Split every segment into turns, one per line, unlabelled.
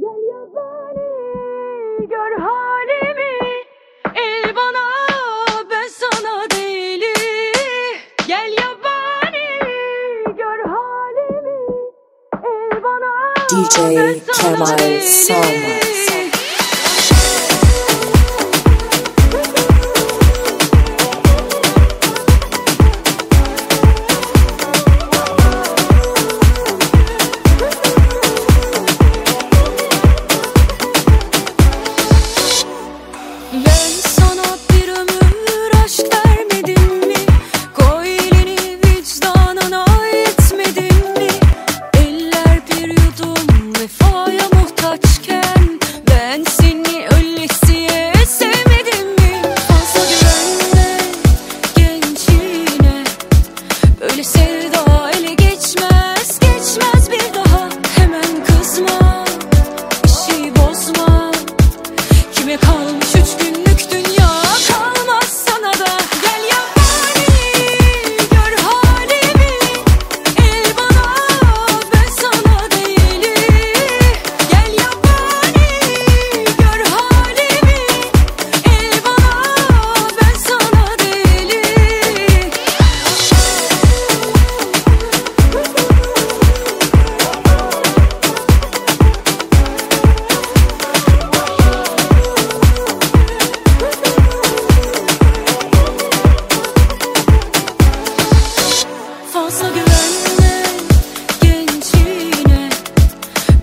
Gel yabani gör halimi. El bana ben sana deli Gel yabani gör halimi. El bana DJ ben sana Kemal deli Salmaz. Vefaya muhtaçken ben seni öylesiye sevmedim mi? Fazla güvenme gençliğine böyle sev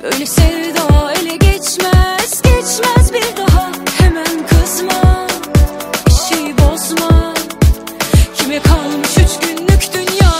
Böyle sevda ele geçmez geçmez bir daha. Hemen kızma bir şey bozma. Kime kalmış üç günlük dünya?